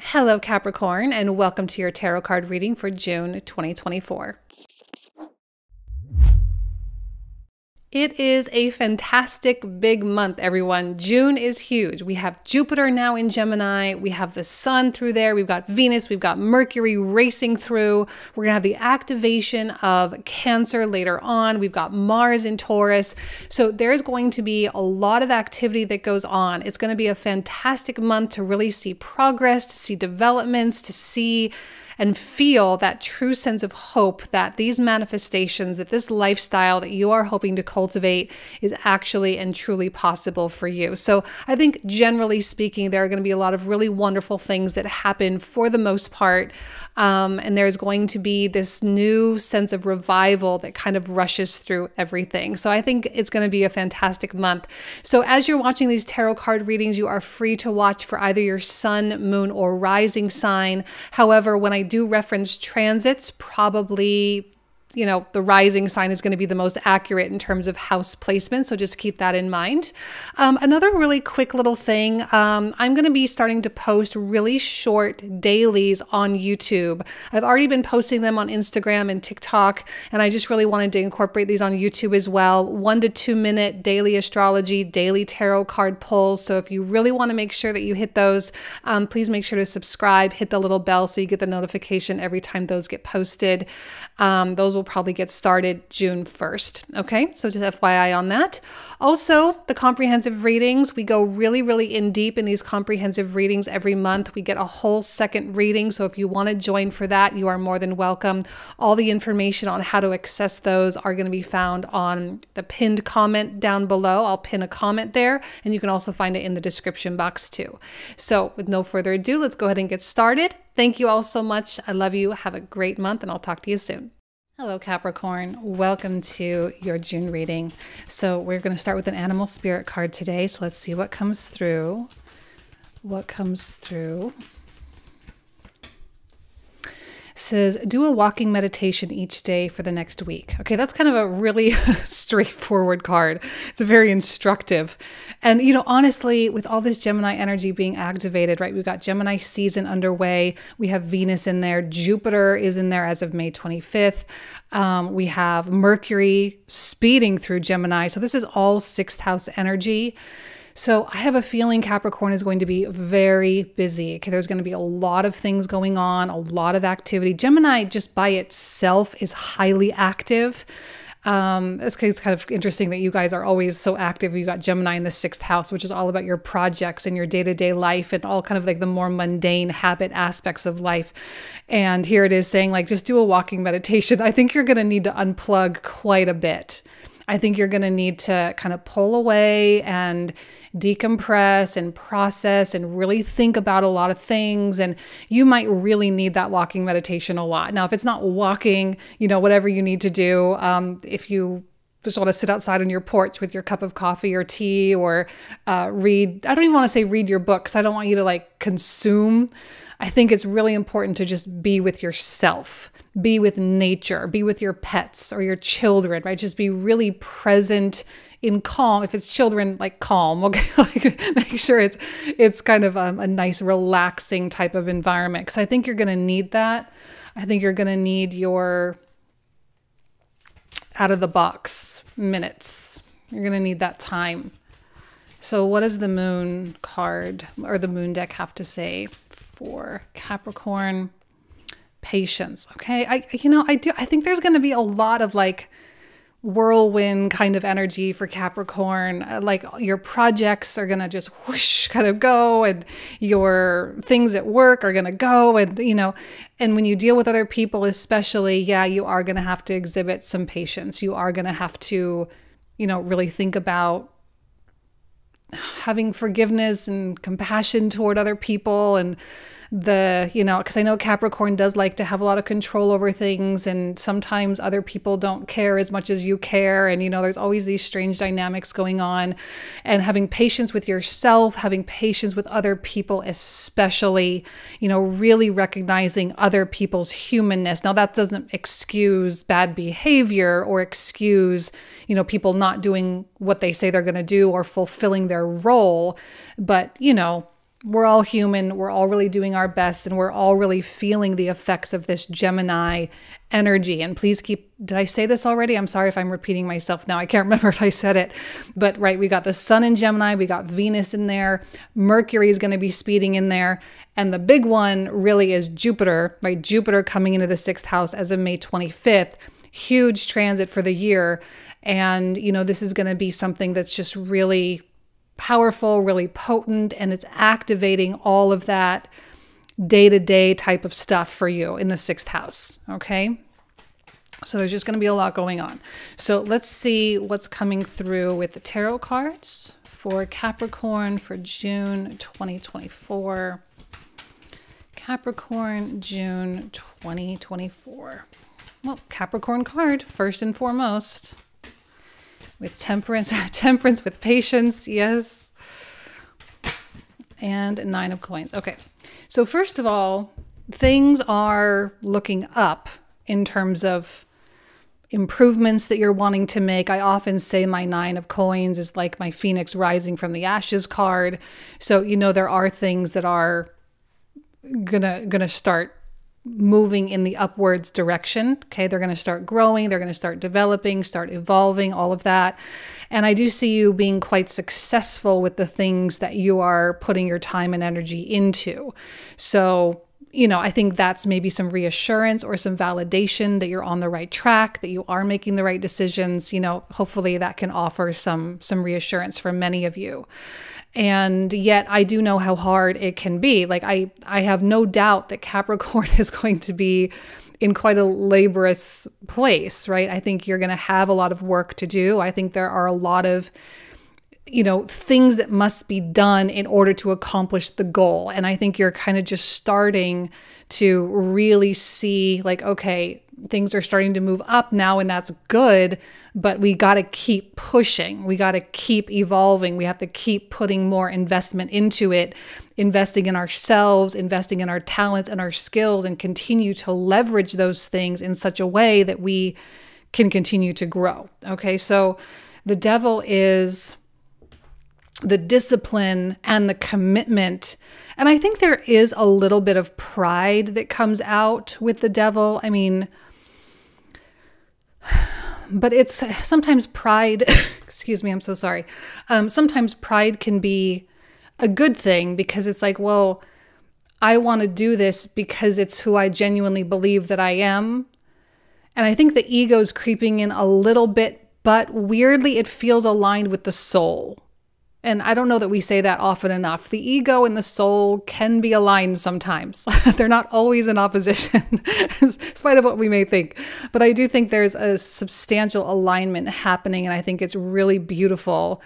Hello, Capricorn, and welcome to your tarot card reading for June 2024. It is a fantastic big month, everyone. June is huge. We have Jupiter now in Gemini. We have the sun through there. We've got Venus. We've got Mercury racing through. We're going to have the activation of Cancer later on. We've got Mars in Taurus. So there's going to be a lot of activity that goes on. It's going to be a fantastic month to really see progress, to see developments, to see and feel that true sense of hope that these manifestations, that this lifestyle that you are hoping to cultivate is actually and truly possible for you. So I think generally speaking, there are going to be a lot of really wonderful things that happen for the most part. Um, and there's going to be this new sense of revival that kind of rushes through everything. So I think it's going to be a fantastic month. So as you're watching these tarot card readings, you are free to watch for either your sun, moon, or rising sign. However, when I do reference transits, probably you know, the rising sign is going to be the most accurate in terms of house placement. So just keep that in mind. Um, another really quick little thing um, I'm going to be starting to post really short dailies on YouTube. I've already been posting them on Instagram and TikTok, and I just really wanted to incorporate these on YouTube as well. One to two minute daily astrology, daily tarot card pulls. So if you really want to make sure that you hit those, um, please make sure to subscribe, hit the little bell so you get the notification every time those get posted. Um, those will probably get started June 1st. Okay, so just FYI on that. Also, the comprehensive readings, we go really, really in deep in these comprehensive readings every month. We get a whole second reading. So if you want to join for that, you are more than welcome. All the information on how to access those are going to be found on the pinned comment down below. I'll pin a comment there, and you can also find it in the description box too. So, with no further ado, let's go ahead and get started. Thank you all so much. I love you. Have a great month, and I'll talk to you soon. Hello, Capricorn. Welcome to your June reading. So, we're going to start with an animal spirit card today. So, let's see what comes through. What comes through says do a walking meditation each day for the next week. Okay, that's kind of a really straightforward card. It's very instructive. And you know, honestly, with all this Gemini energy being activated, right? We've got Gemini season underway. We have Venus in there. Jupiter is in there as of May 25th. Um, we have Mercury speeding through Gemini. So this is all sixth house energy. So I have a feeling Capricorn is going to be very busy. Okay, there's going to be a lot of things going on, a lot of activity. Gemini just by itself is highly active. Um, it's, it's kind of interesting that you guys are always so active. You got Gemini in the sixth house, which is all about your projects and your day to day life and all kind of like the more mundane habit aspects of life. And here it is saying, like, just do a walking meditation. I think you're going to need to unplug quite a bit. I think you're going to need to kind of pull away and decompress and process and really think about a lot of things. And you might really need that walking meditation a lot. Now, if it's not walking, you know, whatever you need to do, um, if you just want to sit outside on your porch with your cup of coffee or tea or uh, read, I don't even want to say read your books. I don't want you to like consume. I think it's really important to just be with yourself be with nature, be with your pets or your children, right? Just be really present in calm. If it's children, like calm, okay, like make sure it's it's kind of um, a nice, relaxing type of environment. Because I think you're going to need that. I think you're going to need your out of the box minutes. You're going to need that time. So, what does the moon card or the moon deck have to say for Capricorn? patience. Okay. I, you know, I do, I think there's going to be a lot of like whirlwind kind of energy for Capricorn. Uh, like your projects are going to just whoosh kind of go and your things at work are going to go. And, you know, and when you deal with other people, especially, yeah, you are going to have to exhibit some patience. You are going to have to, you know, really think about having forgiveness and compassion toward other people and the, you know, because I know Capricorn does like to have a lot of control over things, and sometimes other people don't care as much as you care. And, you know, there's always these strange dynamics going on. And having patience with yourself, having patience with other people, especially, you know, really recognizing other people's humanness. Now, that doesn't excuse bad behavior or excuse, you know, people not doing what they say they're going to do or fulfilling their role. But, you know, we're all human. We're all really doing our best and we're all really feeling the effects of this Gemini energy. And please keep, did I say this already? I'm sorry if I'm repeating myself now. I can't remember if I said it. But right, we got the sun in Gemini, we got Venus in there, Mercury is going to be speeding in there. And the big one really is Jupiter, right? Jupiter coming into the sixth house as of May 25th. Huge transit for the year. And, you know, this is going to be something that's just really powerful, really potent, and it's activating all of that day to day type of stuff for you in the sixth house. Okay. So there's just going to be a lot going on. So let's see what's coming through with the tarot cards for Capricorn for June 2024. Capricorn, June 2024. Well, Capricorn card, first and foremost with temperance, temperance with patience, yes. And nine of coins. Okay. So, first of all, things are looking up in terms of improvements that you're wanting to make. I often say my nine of coins is like my phoenix rising from the ashes card. So, you know, there are things that are gonna gonna start moving in the upwards direction. Okay, they're going to start growing, they're going to start developing, start evolving, all of that. And I do see you being quite successful with the things that you are putting your time and energy into. So, you know, I think that's maybe some reassurance or some validation that you're on the right track, that you are making the right decisions. You know, hopefully that can offer some some reassurance for many of you and yet I do know how hard it can be. Like I I have no doubt that Capricorn is going to be in quite a laborious place, right? I think you're going to have a lot of work to do. I think there are a lot of you know things that must be done in order to accomplish the goal. And I think you're kind of just starting to really see like okay, things are starting to move up now and that's good but we got to keep pushing we got to keep evolving we have to keep putting more investment into it investing in ourselves investing in our talents and our skills and continue to leverage those things in such a way that we can continue to grow okay so the devil is the discipline and the commitment. And I think there is a little bit of pride that comes out with the devil. I mean, but it's sometimes pride, excuse me, I'm so sorry. Um, sometimes pride can be a good thing because it's like, well, I want to do this because it's who I genuinely believe that I am. And I think the ego is creeping in a little bit, but weirdly, it feels aligned with the soul. And I don't know that we say that often enough. The ego and the soul can be aligned sometimes. They're not always in opposition, in spite of what we may think. But I do think there's a substantial alignment happening, and I think it's really beautiful.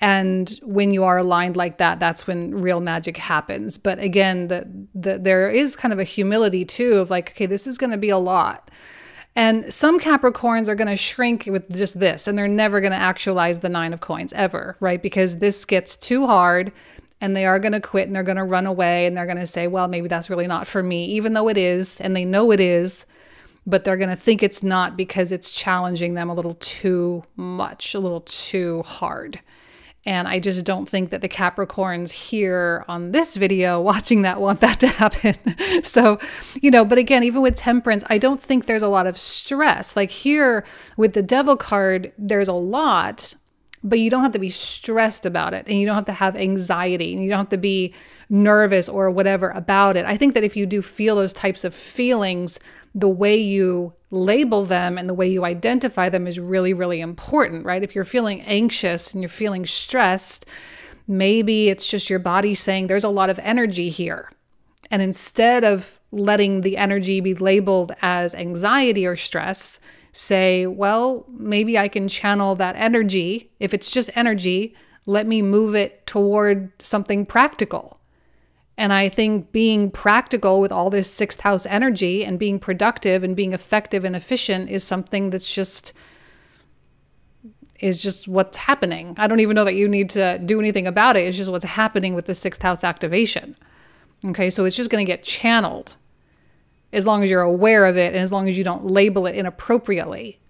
And when you are aligned like that, that's when real magic happens. But again, the, the, there is kind of a humility too of like, okay, this is going to be a lot. And some Capricorns are going to shrink with just this, and they're never going to actualize the nine of coins ever, right? Because this gets too hard and they are going to quit and they're going to run away and they're going to say, well, maybe that's really not for me, even though it is, and they know it is, but they're going to think it's not because it's challenging them a little too much, a little too hard. And I just don't think that the Capricorns here on this video watching that want that to happen. so, you know, but again, even with temperance, I don't think there's a lot of stress. Like here with the devil card, there's a lot, but you don't have to be stressed about it and you don't have to have anxiety and you don't have to be nervous or whatever about it. I think that if you do feel those types of feelings, the way you label them and the way you identify them is really, really important, right? If you're feeling anxious and you're feeling stressed, maybe it's just your body saying there's a lot of energy here. And instead of letting the energy be labeled as anxiety or stress, say, well, maybe I can channel that energy. If it's just energy, let me move it toward something practical. And I think being practical with all this sixth house energy and being productive and being effective and efficient is something that's just is just what's happening. I don't even know that you need to do anything about it. It's just what's happening with the sixth house activation. Okay, so it's just going to get channeled as long as you're aware of it and as long as you don't label it inappropriately.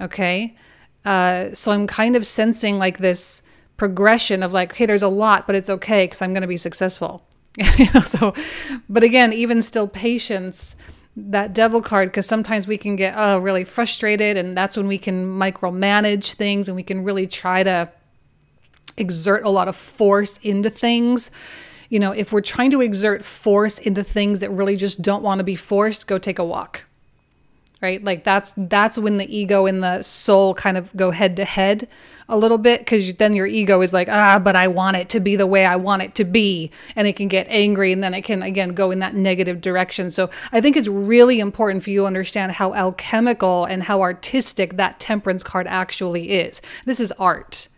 Okay, uh, so I'm kind of sensing like this progression of like, hey, there's a lot, but it's okay because I'm going to be successful you know, so, but again, even still, patience, that devil card, because sometimes we can get uh, really frustrated, and that's when we can micromanage things and we can really try to exert a lot of force into things. You know, if we're trying to exert force into things that really just don't want to be forced, go take a walk right? Like that's that's when the ego and the soul kind of go head to head a little bit because then your ego is like ah but i want it to be the way i want it to be. And it can get angry and then it can again go in that negative direction. So i think it's really important for you to understand how alchemical and how artistic that temperance card actually is. This is art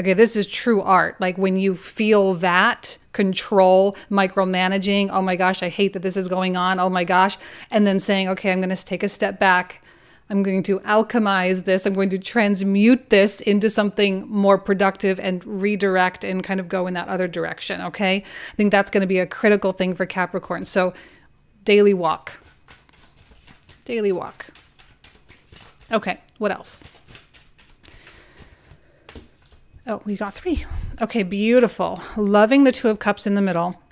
okay this is true art like when you feel that control, micromanaging. Oh my gosh, I hate that this is going on. Oh my gosh. And then saying, okay, I'm going to take a step back. I'm going to alchemize this. I'm going to transmute this into something more productive and redirect and kind of go in that other direction. Okay. I think that's going to be a critical thing for Capricorn. So, daily walk. Daily walk. Okay. What else? Oh, we got three. Okay, beautiful. Loving the Two of Cups in the middle.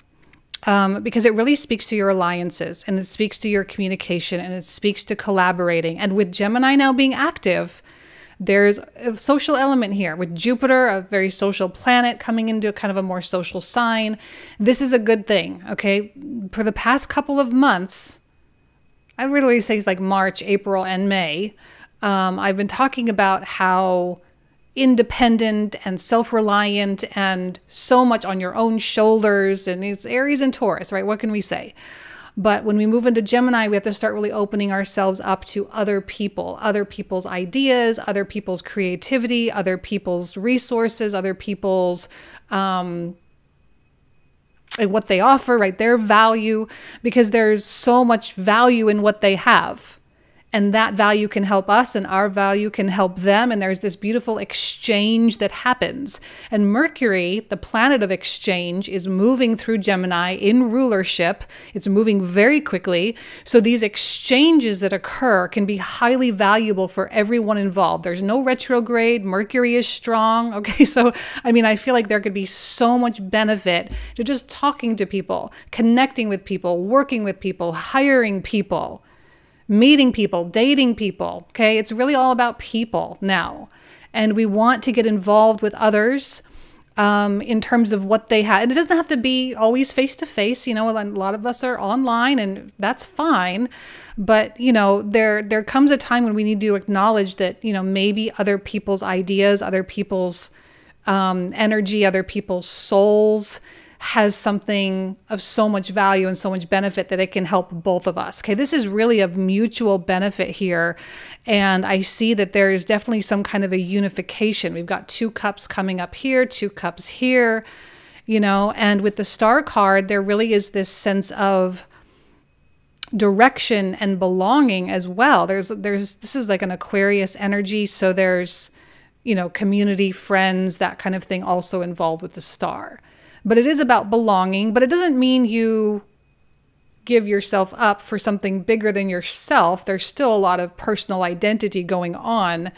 Um, because it really speaks to your alliances and it speaks to your communication and it speaks to collaborating. And with Gemini now being active, there's a social element here. With Jupiter, a very social planet, coming into a kind of a more social sign, this is a good thing. Okay. For the past couple of months, I really say it's like March, April, and May, um, I've been talking about how independent and self-reliant and so much on your own shoulders and it's aries and taurus right? What can we say? But when we move into gemini we have to start really opening ourselves up to other people other people's ideas other people's creativity other people's resources other people's um, and what they offer right? Their value because there's so much value in what they have and that value can help us and our value can help them. And there's this beautiful exchange that happens. And mercury the planet of exchange is moving through gemini in rulership. It's moving very quickly. So these exchanges that occur can be highly valuable for everyone involved. There's no retrograde. Mercury is strong. Okay so i mean i feel like there could be so much benefit to just talking to people connecting with people working with people hiring people meeting people, dating people. Okay. It's really all about people now. And we want to get involved with others um, in terms of what they have. And it doesn't have to be always face to face. You know, a lot of us are online and that's fine. But, you know, there there comes a time when we need to acknowledge that, you know, maybe other people's ideas, other people's um, energy, other people's souls has something of so much value and so much benefit that it can help both of us. Okay, this is really of mutual benefit here. And I see that there is definitely some kind of a unification. We've got two cups coming up here, two cups here, you know, and with the star card, there really is this sense of direction and belonging as well. There's there's this is like an Aquarius energy, so there's you know, community, friends, that kind of thing also involved with the star but it is about belonging. But it doesn't mean you give yourself up for something bigger than yourself. There's still a lot of personal identity going on.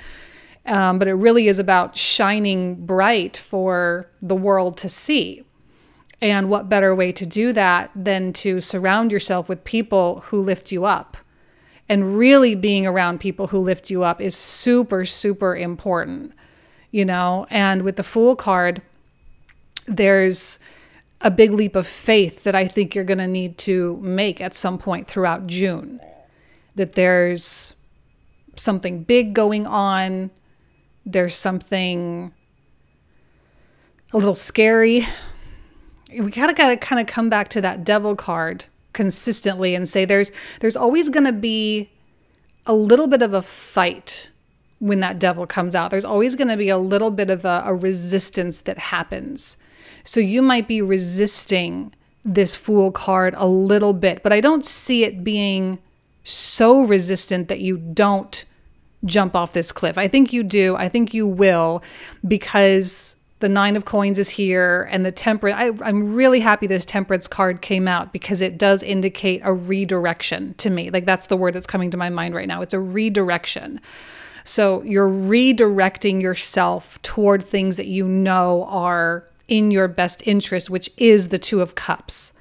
Um, but it really is about shining bright for the world to see. And what better way to do that than to surround yourself with people who lift you up? And really being around people who lift you up is super, super important, you know? And with the Fool card, there's a big leap of faith that I think you're going to need to make at some point throughout June. That there's something big going on, there's something a little scary. We kind of got to kind of come back to that devil card consistently and say there's there's always going to be a little bit of a fight when that devil comes out. There's always going to be a little bit of a, a resistance that happens. So you might be resisting this fool card a little bit, but I don't see it being so resistant that you don't jump off this cliff. I think you do. I think you will because the nine of coins is here and the temperate I, am really happy this temperance card came out because it does indicate a redirection to me like that's the word that's coming to my mind right now it's a redirection so you're redirecting yourself toward things that you know are in your best interest, which is the Two of Cups.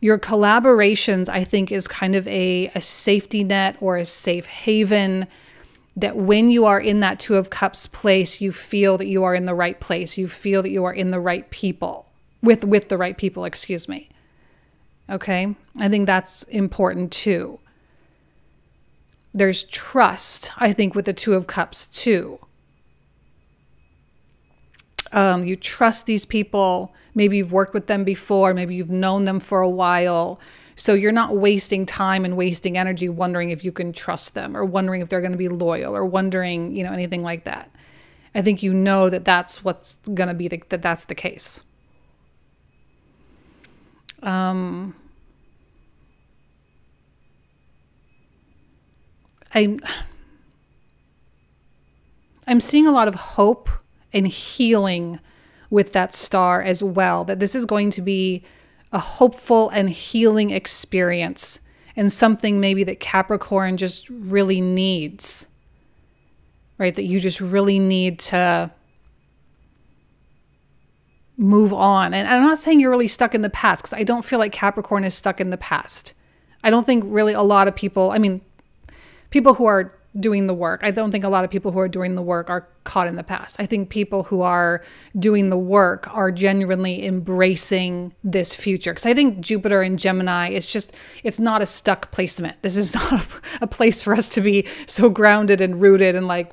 Your collaborations, I think, is kind of a, a safety net or a safe haven that when you are in that Two of Cups place, you feel that you are in the right place. You feel that you are in the right people, with, with the right people, excuse me. Okay? I think that's important too. There's trust, I think, with the Two of Cups too. Um, you trust these people. Maybe you've worked with them before. Maybe you've known them for a while. So you're not wasting time and wasting energy wondering if you can trust them or wondering if they're going to be loyal or wondering, you know, anything like that. I think you know that that's what's going to be the, that that's the case. Um, I'm I'm seeing a lot of hope and healing with that star as well. That this is going to be a hopeful and healing experience and something maybe that Capricorn just really needs. Right? That you just really need to move on. And I'm not saying you're really stuck in the past because I don't feel like Capricorn is stuck in the past. I don't think really a lot of people, I mean, people who are doing the work. I don't think a lot of people who are doing the work are caught in the past. I think people who are doing the work are genuinely embracing this future. Because I think Jupiter and Gemini is just, it's not a stuck placement. This is not a, a, place for us to be so grounded and rooted and like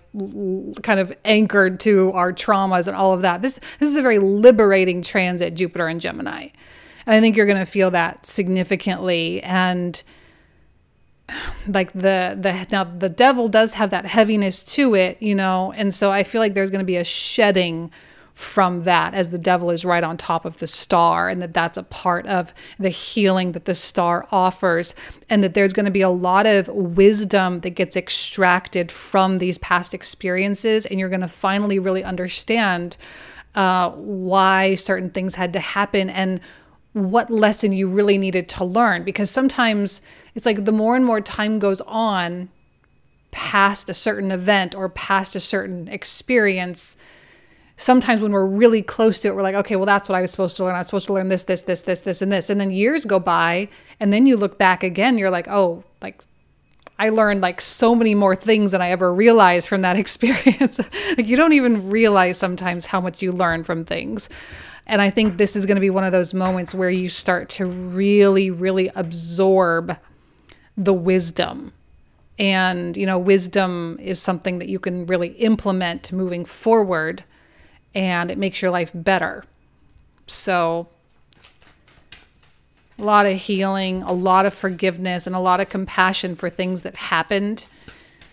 kind of anchored to our traumas and all of that. This, this is a very liberating transit, Jupiter and Gemini. And I think you're going to feel that significantly. And, like the the now the devil does have that heaviness to it, you know, and so I feel like there's going to be a shedding from that as the devil is right on top of the star and that that's a part of the healing that the star offers and that there's going to be a lot of wisdom that gets extracted from these past experiences and you're going to finally really understand uh, why certain things had to happen and what lesson you really needed to learn because sometimes it's like the more and more time goes on past a certain event or past a certain experience, sometimes when we're really close to it, we're like, okay, well, that's what I was supposed to learn. I was supposed to learn this, this, this, this, this, and this. And then years go by, and then you look back again, you're like, oh, like I learned like so many more things than I ever realized from that experience. like you don't even realize sometimes how much you learn from things. And I think this is going to be one of those moments where you start to really, really absorb the wisdom. And, you know, wisdom is something that you can really implement moving forward and it makes your life better. So, a lot of healing, a lot of forgiveness, and a lot of compassion for things that happened.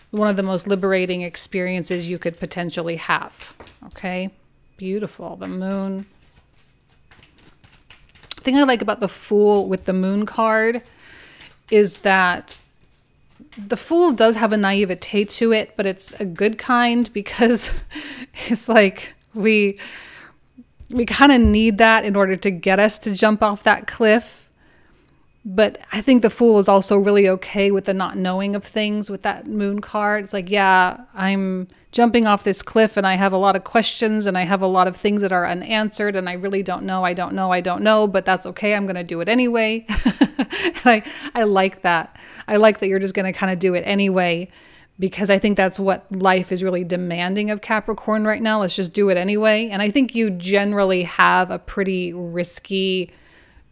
One of the most liberating experiences you could potentially have. Okay, beautiful. The moon. Thing I like about the Fool with the moon card is that the fool does have a naivete to it, but it's a good kind because it's like we we kind of need that in order to get us to jump off that cliff but I think the fool is also really okay with the not knowing of things with that moon card. It's like, yeah, I'm jumping off this cliff and I have a lot of questions and I have a lot of things that are unanswered and I really don't know, I don't know, I don't know, but that's okay. I'm going to do it anyway. I, I like that. I like that you're just going to kind of do it anyway because I think that's what life is really demanding of Capricorn right now. Let's just do it anyway. And I think you generally have a pretty risky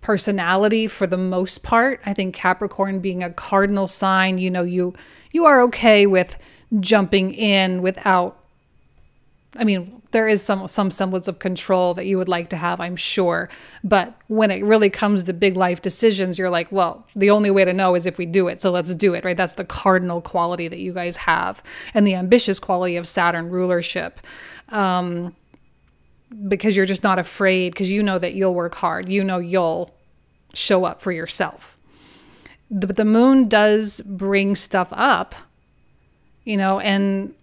personality for the most part. I think Capricorn being a cardinal sign, you know, you you are okay with jumping in without I mean, there is some some semblance of control that you would like to have, I'm sure. But when it really comes to big life decisions, you're like, well, the only way to know is if we do it. So let's do it, right? That's the cardinal quality that you guys have, and the ambitious quality of Saturn rulership. Um, because you're just not afraid because you know that you'll work hard. You know you'll show up for yourself. But the moon does bring stuff up, you know, and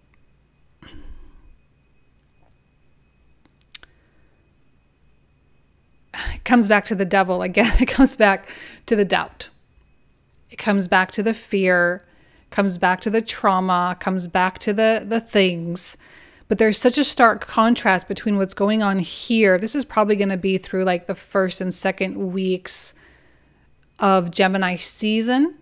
it comes back to the devil again. It comes back to the doubt. It comes back to the fear, comes back to the trauma, comes back to the the things but there's such a stark contrast between what's going on here. This is probably going to be through like the first and second weeks of Gemini season,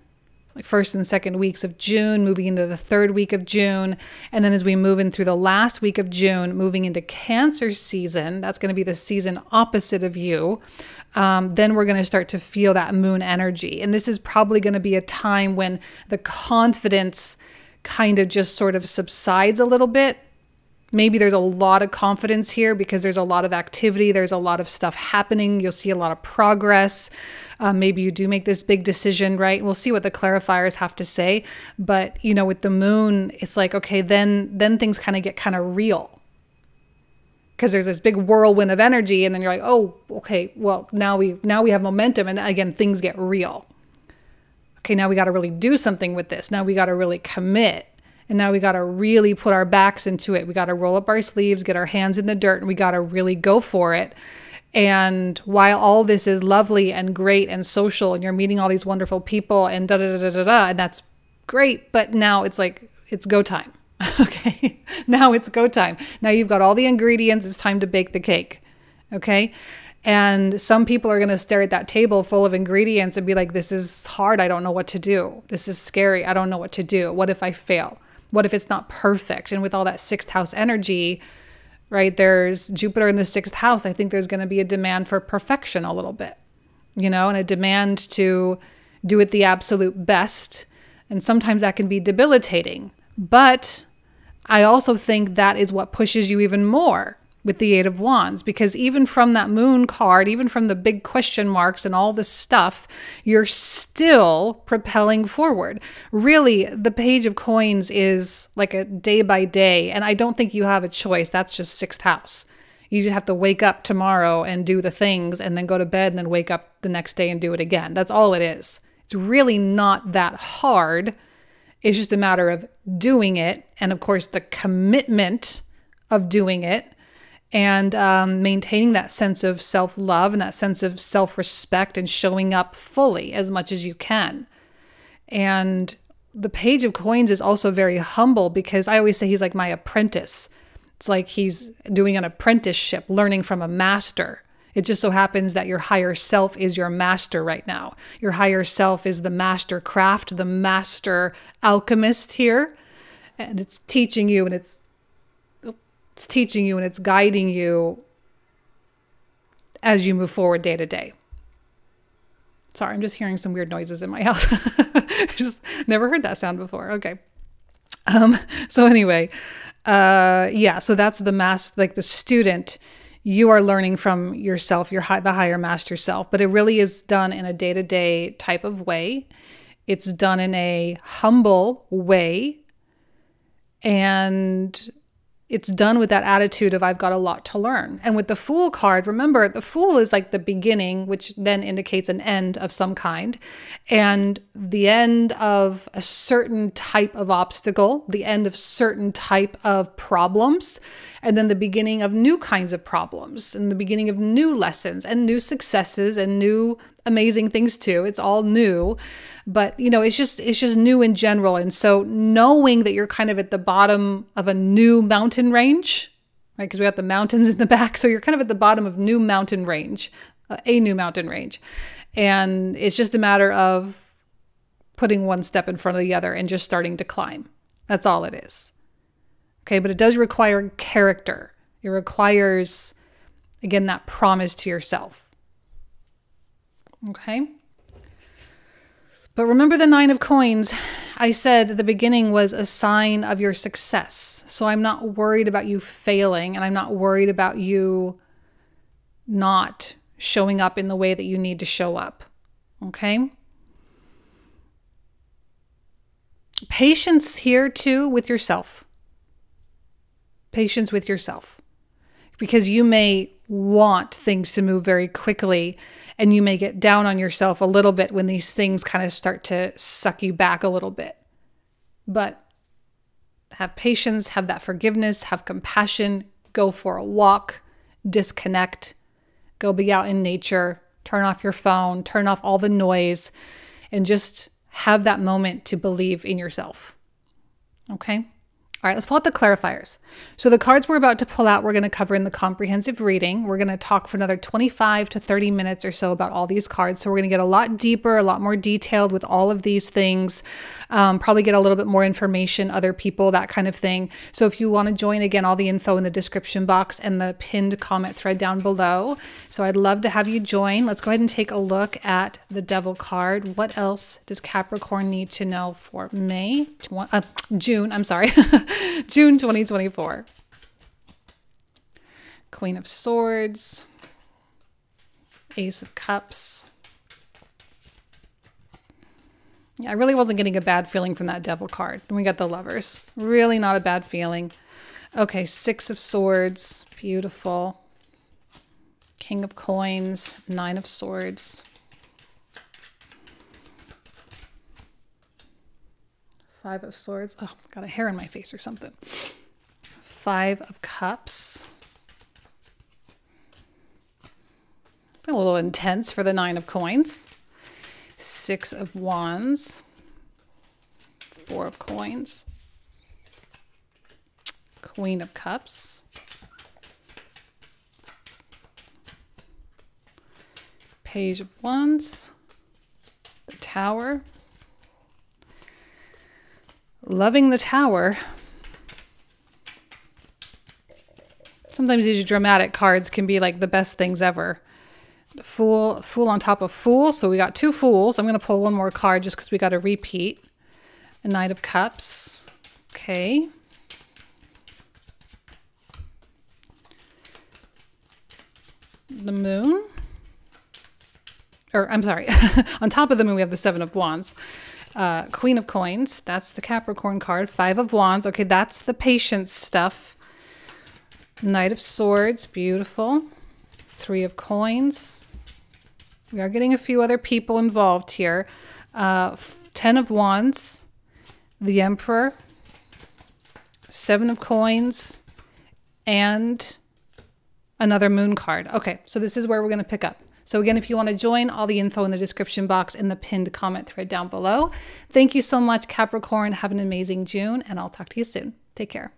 like first and second weeks of June, moving into the third week of June. And then as we move in through the last week of June, moving into Cancer season, that's going to be the season opposite of you. Um, then we're going to start to feel that moon energy. And this is probably going to be a time when the confidence kind of just sort of subsides a little bit maybe there's a lot of confidence here because there's a lot of activity, there's a lot of stuff happening, you'll see a lot of progress. Uh, maybe you do make this big decision, right? We'll see what the clarifiers have to say. But you know, with the moon, it's like okay, then then things kind of get kind of real because there's this big whirlwind of energy, and then you're like, oh, okay, well now we now we have momentum, and again things get real. Okay, now we got to really do something with this. Now we got to really commit and now we got to really put our backs into it. We got to roll up our sleeves, get our hands in the dirt, and we got to really go for it. And while all this is lovely and great and social, and you're meeting all these wonderful people and da da da da da, and that's great, but now it's like, it's go time. okay. now it's go time. Now you've got all the ingredients. It's time to bake the cake. Okay. And some people are going to stare at that table full of ingredients and be like, this is hard. I don't know what to do. This is scary. I don't know what to do. What if I fail? What if it's not perfect? And with all that sixth house energy, right, there's Jupiter in the sixth house. I think there's going to be a demand for perfection a little bit, you know, and a demand to do it the absolute best. And sometimes that can be debilitating. But I also think that is what pushes you even more with the Eight of Wands because even from that moon card, even from the big question marks and all the stuff, you're still propelling forward. Really, the Page of Coins is like a day by day, and I don't think you have a choice. That's just sixth house. You just have to wake up tomorrow and do the things and then go to bed and then wake up the next day and do it again. That's all it is. It's really not that hard. It's just a matter of doing it. And of course, the commitment of doing it and um, maintaining that sense of self love and that sense of self respect and showing up fully as much as you can. And the Page of Coins is also very humble because I always say he's like my apprentice. It's like he's doing an apprenticeship, learning from a master. It just so happens that your higher self is your master right now. Your higher self is the master craft, the master alchemist here. And it's teaching you and it's it's teaching you and it's guiding you as you move forward day to day. Sorry, I'm just hearing some weird noises in my house. just never heard that sound before. Okay. Um, so anyway, uh, yeah, so that's the mass, like the student, you are learning from yourself, your high, the higher master self, but it really is done in a day to day type of way. It's done in a humble way. And it's done with that attitude of I've got a lot to learn. And with the Fool card, remember, the Fool is like the beginning, which then indicates an end of some kind, and the end of a certain type of obstacle, the end of certain type of problems, and then the beginning of new kinds of problems, and the beginning of new lessons and new successes and new amazing things too. It's all new but you know it's just it's just new in general. And so knowing that you're kind of at the bottom of a new mountain range right? Because we got the mountains in the back. So you're kind of at the bottom of new mountain range uh, a new mountain range. And it's just a matter of putting one step in front of the other and just starting to climb. That's all it is. Okay but it does require character. It requires again that promise to yourself okay but remember the nine of coins. I said the beginning was a sign of your success. So I'm not worried about you failing and I'm not worried about you not showing up in the way that you need to show up. Okay? Patience here too with yourself. Patience with yourself. Because you may want things to move very quickly and you may get down on yourself a little bit when these things kind of start to suck you back a little bit. But have patience, have that forgiveness, have compassion, go for a walk, disconnect, go be out in nature, turn off your phone, turn off all the noise, and just have that moment to believe in yourself. Okay? All right, let's pull out the clarifiers. So, the cards we're about to pull out, we're going to cover in the comprehensive reading. We're going to talk for another 25 to 30 minutes or so about all these cards. So, we're going to get a lot deeper, a lot more detailed with all of these things, um, probably get a little bit more information, other people, that kind of thing. So, if you want to join, again, all the info in the description box and the pinned comment thread down below. So, I'd love to have you join. Let's go ahead and take a look at the Devil card. What else does Capricorn need to know for May, uh, June? I'm sorry. June 2024. Queen of Swords, Ace of Cups. Yeah, I really wasn't getting a bad feeling from that Devil card. We got the Lovers. Really not a bad feeling. Okay, Six of Swords. Beautiful. King of Coins, Nine of Swords. Five of Swords. Oh, got a hair in my face or something. Five of Cups. A little intense for the Nine of Coins. Six of Wands. Four of Coins. Queen of Cups. Page of Wands. The Tower. Loving the Tower. Sometimes these dramatic cards can be like the best things ever. The Fool, Fool on top of Fool. So we got two Fools. I'm going to pull one more card just because we got a repeat. A Knight of Cups. Okay. The Moon. Or, I'm sorry. on top of the Moon, we have the Seven of Wands. Uh, Queen of Coins, that's the Capricorn card. Five of Wands, okay, that's the patience stuff. Knight of Swords, beautiful. Three of Coins. We are getting a few other people involved here. Uh, Ten of Wands, the Emperor, Seven of Coins, and another Moon card. Okay, so this is where we're going to pick up. So again, if you want to join, all the info in the description box in the pinned comment thread down below. Thank you so much, Capricorn. Have an amazing June, and I'll talk to you soon. Take care.